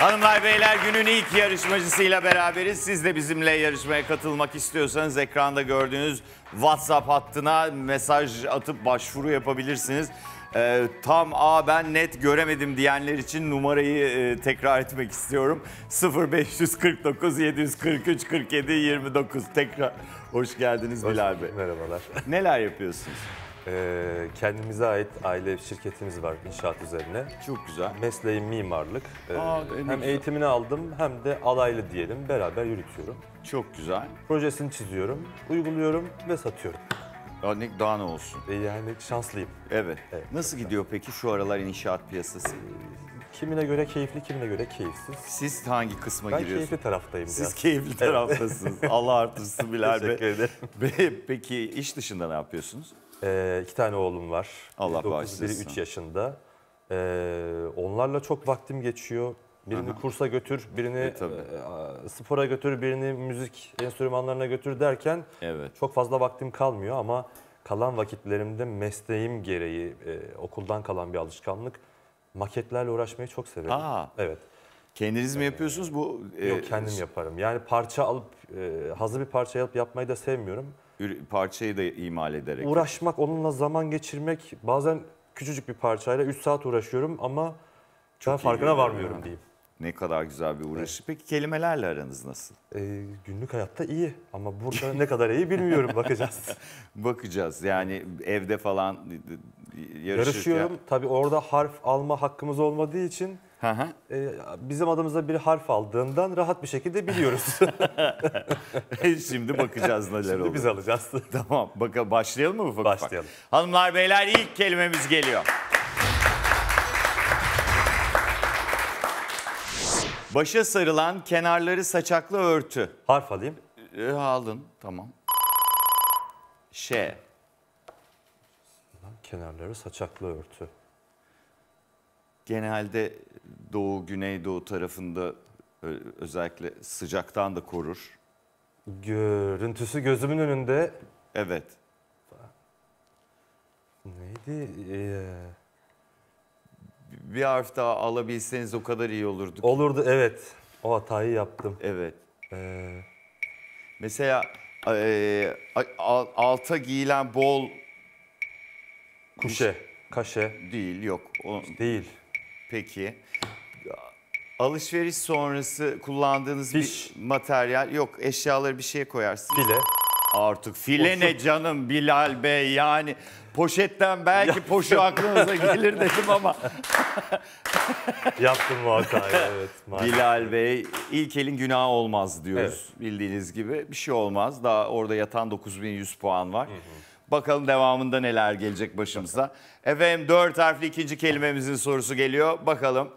Hanımlar beyler günün ilk yarışmacısıyla beraberiz. Siz de bizimle yarışmaya katılmak istiyorsanız ekranda gördüğünüz WhatsApp hattına mesaj atıp başvuru yapabilirsiniz. Ee, tam a ben net göremedim diyenler için numarayı e, tekrar etmek istiyorum. 0549 743 47 29 tekrar hoş geldiniz Bilal Bey. Merhabalar. Neler yapıyorsunuz? Ee, kendimize ait aile şirketimiz var inşaat üzerine. Çok güzel. Mesleğim mimarlık. Ee, Aa, ne hem güzel. eğitimini aldım hem de alaylı diyelim beraber yürütüyorum. Çok güzel. Projesini çiziyorum, uyguluyorum ve satıyorum. Ya ne- Daha ne olsun? Ee, yani şanslıyım. Evet. Evet. Nasıl gidiyor peki şu aralar inşaat piyasası? Kimine göre keyifli, kimine göre keyifsiz. Siz hangi kısma Ben giriyorsunuz? keyifli taraftayım Siz biraz. keyifli taraftasınız. Allah artırsın Bilal Teşekkür Bey. ederim. Be- Peki iş dışında ne yapıyorsunuz? Ee, iki tane oğlum var. Allah bağışlasın. Biri 3 yaşında. Ee, onlarla çok vaktim geçiyor. Birini kursa götür, birini E, e, spora götür, birini müzik enstrümanlarına götür derken Evet. çok fazla vaktim kalmıyor ama kalan vakitlerimde mesleğim gereği e, okuldan kalan bir alışkanlık maketlerle uğraşmayı çok severim. Aa. Evet. Kendiniz mi yapıyorsunuz bu? e, Yok kendim yaparım. Yani parça alıp e, hazır bir parça alıp yapmayı da sevmiyorum. Parçayı da imal ederek. Uğraşmak, onunla zaman geçirmek bazen küçücük bir parçayla 3 saat uğraşıyorum ama ben iyi farkına varmıyorum ya. diyeyim. Ne kadar güzel bir uğraş. Peki kelimelerle aranız nasıl? Ee, günlük hayatta iyi ama burada ne kadar iyi bilmiyorum bakacağız. Bakacağız. Yani evde falan yarışırken. Yarışıyorum. Tabii orada harf alma hakkımız olmadığı için Hı hı. e, bizim adımıza bir harf aldığından rahat bir şekilde biliyoruz. Şimdi bakacağız neler Şimdi oldu. biz alacağız. Tamam. Baka başlayalım mı ufak ufak? Başlayalım. Hanımlar beyler ilk kelimemiz geliyor. Başa sarılan kenarları saçaklı örtü. harf alayım. E, aldın tamam. Ş. Kenarları saçaklı örtü. Genelde doğu güneydoğu tarafında özellikle sıcaktan da korur. Görüntüsü gözümün önünde. Evet. Neydi? Ee, Bir harf daha alabilseniz o kadar iyi olurdu. olurdu evet. O hatayı yaptım. Evet. Ee, Mesela e, alta giyilen bol kuşe, kaşe değil yok. O, değil. Peki. Alışveriş sonrası kullandığınız Fiş. bir materyal yok. Eşyaları bir şeye koyarsınız. File. Artık file ne canım Bilal Bey yani poşetten belki poşu aklınıza gelir dedim ama Yaptım bu hatayı evet. maalesef. Bilal Bey ilk elin günahı olmaz diyoruz bildiğiniz gibi. Bir şey olmaz. Daha orada yatan 9100 puan var. Bakalım devamında neler gelecek başımıza. Efendim dört harfli ikinci kelimemizin sorusu geliyor. Bakalım.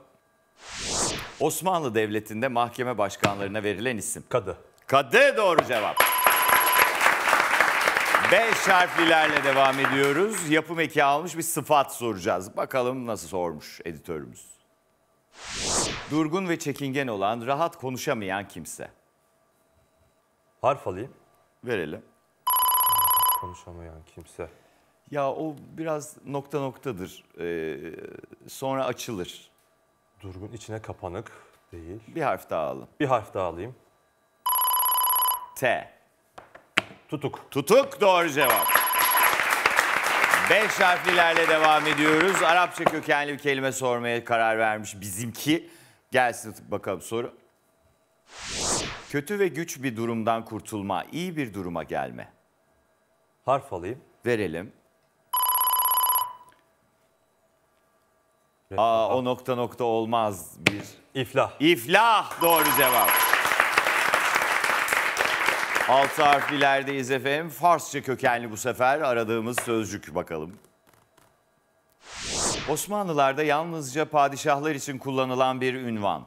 Osmanlı Devleti'nde mahkeme başkanlarına verilen isim. Kadı. Kadı doğru cevap. Beş harflilerle devam ediyoruz. Yapım eki almış bir sıfat soracağız. Bakalım nasıl sormuş editörümüz. Durgun ve çekingen olan, rahat konuşamayan kimse. Harf alayım. Verelim. Konuşamayan kimse. Ya o biraz nokta noktadır. Ee, sonra açılır. Durgun içine kapanık değil. Bir harf daha alın. Bir harf daha alayım. T. Tutuk. Tutuk doğru cevap. Beş harflilerle devam ediyoruz. Arapça kökenli bir kelime sormaya karar vermiş bizimki. Gelsin bakalım soru. Kötü ve güç bir durumdan kurtulma, iyi bir duruma gelme. Harf alayım. Verelim. Aa o nokta nokta olmaz bir. İflah. İflah doğru cevap. Altı harflilerdeyiz efendim. Farsça kökenli bu sefer aradığımız sözcük bakalım. Osmanlılarda yalnızca padişahlar için kullanılan bir ünvan.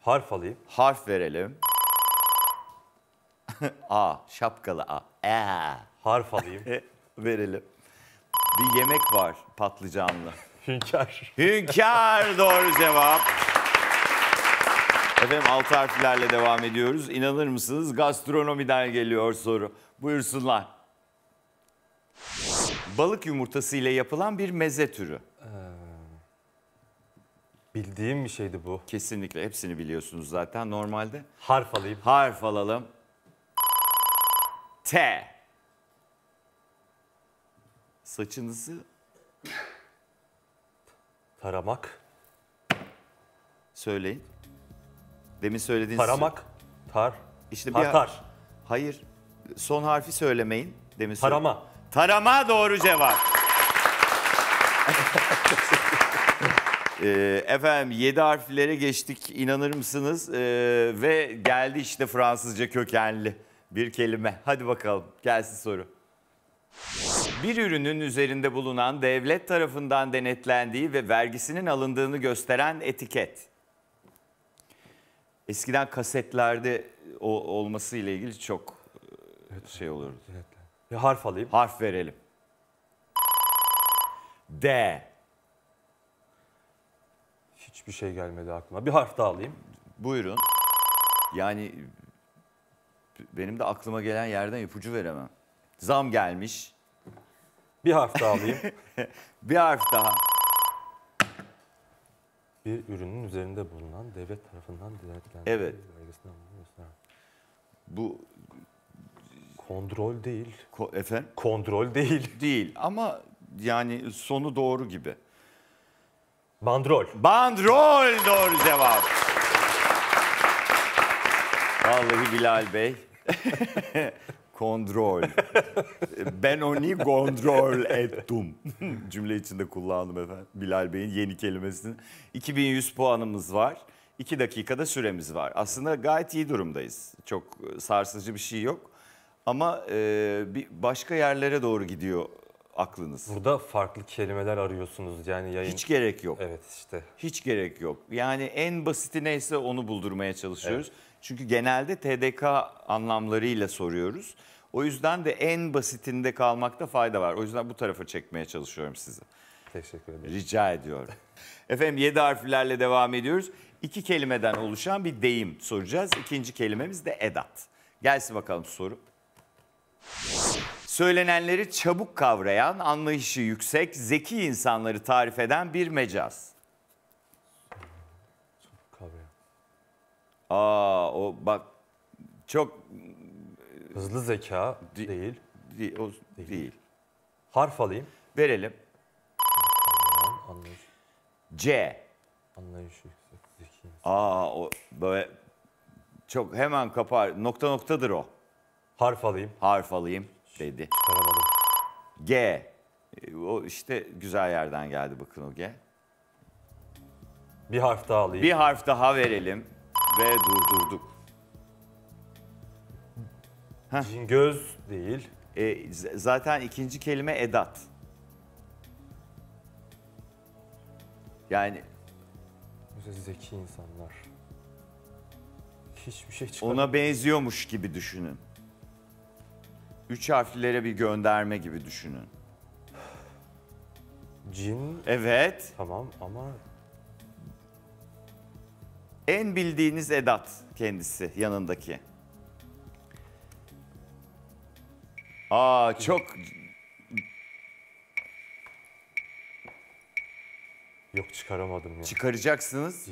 Harf alayım. Harf verelim. A, şapkalı A. E. Harf alayım. E, verelim. Bir yemek var patlıcanlı. Hünkar. Hünkar doğru cevap. Efendim altı harflerle devam ediyoruz. İnanır mısınız gastronomiden geliyor soru. Buyursunlar. Balık yumurtası ile yapılan bir meze türü. Bildiğim bir şeydi bu. Kesinlikle hepsini biliyorsunuz zaten normalde. Harf alayım. Harf alalım. T. Saçınızı Taramak. söyleyin. Demin söylediğiniz... Taramak. Tar. İşte bir- Tartar. Hayır. Son harfi söylemeyin. Demin söyle- Tarama. Tarama doğru cevap. Ee, efendim 7 harflere geçtik inanır mısınız? Ee, ve geldi işte Fransızca kökenli bir kelime. Hadi bakalım gelsin soru. Bir ürünün üzerinde bulunan devlet tarafından denetlendiği ve vergisinin alındığını gösteren etiket. Eskiden kasetlerde o, olması ile ilgili çok e, şey olurdu. Bir harf alayım. Harf verelim. D. Hiçbir şey gelmedi aklıma. Bir harf daha alayım. Buyurun. Yani benim de aklıma gelen yerden ipucu veremem. Zam gelmiş. Bir harf daha alayım. Bir harf daha. bir ürünün üzerinde bulunan devlet tarafından denetlendiği Evet. vergisini gösteren. Bu Kontrol değil. ko- efendim Kontrol değil. değil ama yani sonu doğru gibi. Bandrol. Bandrol doğru cevap. Vallahi Bilal Bey. Kontrol. ben onu kontrol ettim. Cümle içinde kullandım efendim. Bilal Bey'in yeni kelimesini. 2100 puanımız var. 2 dakikada süremiz var. Aslında gayet iyi durumdayız. Çok sarsıcı bir şey yok. Ama e, bir başka yerlere doğru gidiyor aklınız. Burada farklı kelimeler arıyorsunuz yani yayın. Hiç gerek yok. Evet işte. Hiç gerek yok. Yani en basiti neyse onu buldurmaya çalışıyoruz. Çünkü genelde TDK anlamlarıyla soruyoruz. O yüzden de en basitinde kalmakta fayda var. O yüzden bu tarafa çekmeye çalışıyorum sizi. Teşekkür ederim. Rica ediyorum. Efendim 7 harflerle devam ediyoruz. İki kelimeden oluşan bir deyim soracağız. İkinci kelimemiz de edat. Gelsin bakalım soru. Söylenenleri çabuk kavrayan, anlayışı yüksek, zeki insanları tarif eden bir mecaz. Kavrayan. Aa o bak çok Hızlı zeka Di- değil. değil, o değil. Harf alayım. Verelim. Anlayış, C. anlayış yüksek, zeki. Aa o böyle çok hemen kapar. Nokta noktadır o. Harf alayım. Harf alayım dedi. Çıkaramadım. G. E, O işte güzel yerden geldi bakın o G. Bir harf daha alayım. Bir harf daha verelim ve durdurduk. Göz değil. E, zaten ikinci kelime edat. Yani Mesela Zeki insanlar. Hiçbir şey çıkaramadım. ona benziyormuş gibi düşünün. Üç harflere bir gönderme gibi düşünün. Cin Evet. tamam ama En bildiğiniz edat kendisi yanındaki. Aa çok yok çıkaramadım ya. çıkaracaksınız.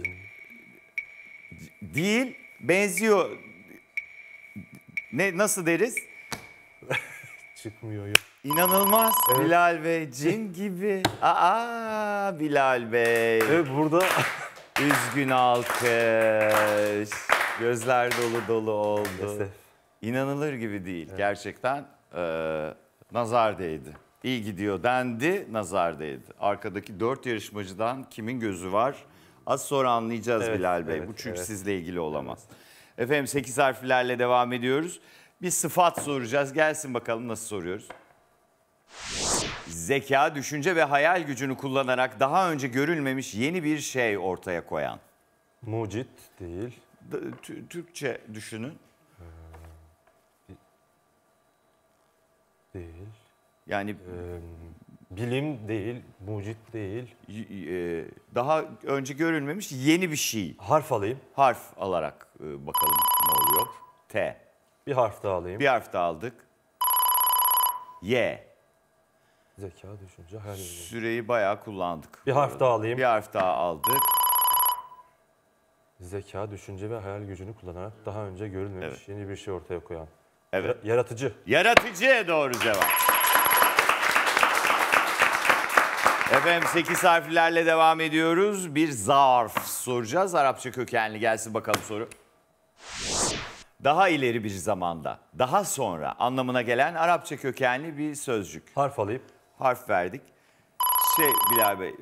Değil, benziyor. Ne nasıl deriz? Çıkmıyor yok. İnanılmaz Evet. Bilal Bey cin gibi. Aa Bilal Bey. Evet burada Üzgün alkış. Gözler dolu dolu oldu. maalesef İnanılır gibi değil. Gerçekten eee, nazar değdi. İyi gidiyor dendi, nazar değdi. Arkadaki dört yarışmacıdan kimin gözü var? Az sonra anlayacağız Evet, Bilal Bey. evet, Bu çünkü evet. sizle ilgili olamaz. Efendim 8 harflerle devam ediyoruz. Bir sıfat soracağız. Gelsin bakalım nasıl soruyoruz. Zeka, düşünce ve hayal gücünü kullanarak daha önce görülmemiş yeni bir şey ortaya koyan. mucit değil. D- Tü- Türkçe düşünün. Değil. Yani Ee, bilim değil, mucit değil. y- e, daha önce görülmemiş yeni bir şey. Harf alayım. Harf alarak e, bakalım ne oluyor. T. Bir harf daha alayım. Bir harf daha aldık. Y. Zeka, düşünce, hayal gücü. Süreyi bayağı kullandık. Bir harf daha alayım. Bir harf daha aldık. Zeka, düşünce ve hayal gücünü kullanarak daha önce görülmemiş Evet. yeni bir şey ortaya koyan. Evet. Yara- Yaratıcı. Yaratıcı doğru cevap. Efendim 8 harflerle devam ediyoruz. Bir zarf soracağız. Arapça kökenli gelsin bakalım soru. Daha ileri bir zamanda, daha sonra anlamına gelen Arapça kökenli bir sözcük. Harf alayım. Harf verdik. Şey Bilal Bey,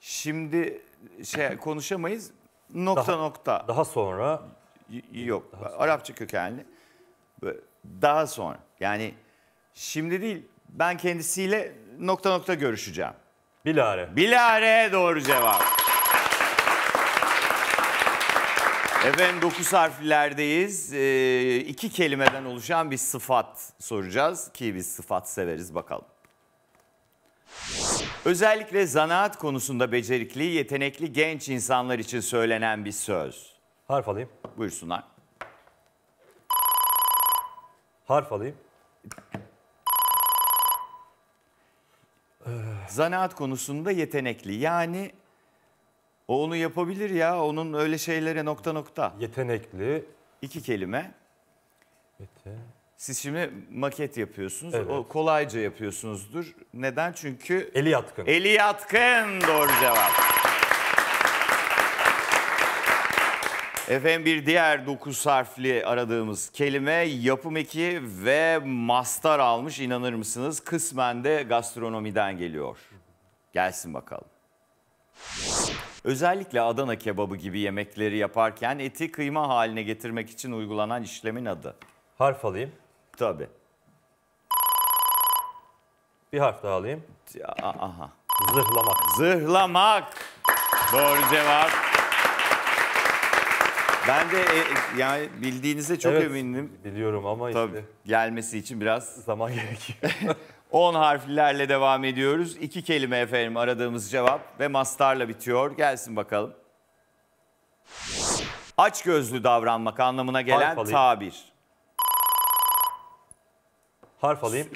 şimdi şey konuşamayız. Nokta Daha- nokta. Daha sonra Y- Yok. Arapça kökenli. Daha sonra. Yani şimdi değil. Ben kendisiyle nokta nokta görüşeceğim. bilare. Bilare doğru cevap. Efendim 9 harflerdeyiz. Ee, iki kelimeden oluşan bir sıfat soracağız ki biz sıfat severiz bakalım. Özellikle zanaat konusunda becerikli, yetenekli genç insanlar için söylenen bir söz. Harf alayım. Buyursunlar. Harf alayım. Zanaat konusunda yetenekli. Yani o onu yapabilir ya. Onun öyle şeylere nokta nokta. Yetenekli. İki kelime. Yete. Siz şimdi maket yapıyorsunuz. Evet. O kolayca yapıyorsunuzdur. Neden? Çünkü Eli yatkın. eli yatkın doğru cevap. Efendim bir diğer 9 harfli aradığımız kelime yapım eki ve master almış inanır mısınız? Kısmen de gastronomiden geliyor. Gelsin bakalım. Özellikle Adana kebabı gibi yemekleri yaparken eti kıyma haline getirmek için uygulanan işlemin adı. Harf alayım. Tabii. Bir harf daha alayım. A- Aha. Zırhlamak. Zırhlamak. Doğru cevap. Ben de e, yani bildiğinize çok Evet, emindim. Biliyorum ama işte Tabii gelmesi için biraz zaman gerekiyor. 10 harflerle devam ediyoruz. İki kelime efendim aradığımız cevap ve mastarla bitiyor. Gelsin bakalım. Aç gözlü davranmak anlamına gelen Harf alayım. tabir. Harf alayım.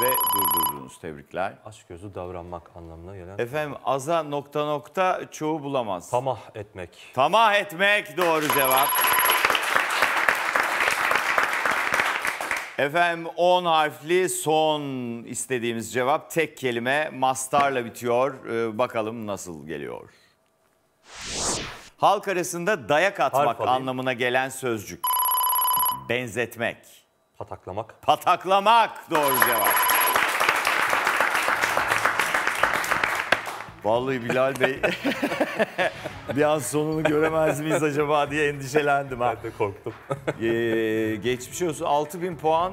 Ve durdurdunuz tebrikler. Aç gözü davranmak anlamına gelen. Efendim aza nokta nokta çoğu bulamaz. Tamah etmek. Tamah etmek doğru cevap. Efendim 10 harfli son istediğimiz cevap tek kelime mastarla bitiyor. Ee, bakalım nasıl geliyor. Halk arasında dayak atmak Harf alayım. anlamına gelen sözcük. Benzetmek. Pataklamak. Pataklamak doğru cevap. Vallahi Bilal Bey bir an sonunu göremez miyiz acaba diye endişelendim ha. Ben de korktum. Ee, geçmiş olsun 6000 puan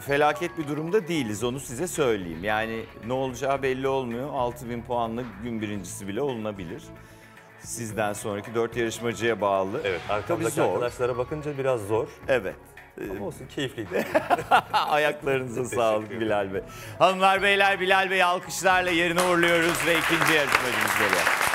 felaket bir durumda değiliz onu size söyleyeyim. Yani ne olacağı belli olmuyor. 6000 puanla gün birincisi bile olunabilir. Sizden sonraki 4 yarışmacıya bağlı. Evet arkamdaki arkadaşlara bakınca biraz zor. Evet. Ama olsun keyifliydi. Ayaklarınıza sağlık. Bilal Bey. Hanımlar beyler Bilal Bey'i alkışlarla yerine uğurluyoruz ve ikinci yarışmacımız geliyor.